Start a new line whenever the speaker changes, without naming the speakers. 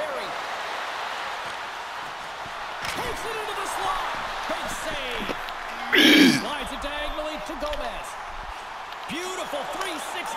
carry. Takes it into the slot. Big save. Slides it diagonally to Gomez. Beautiful 360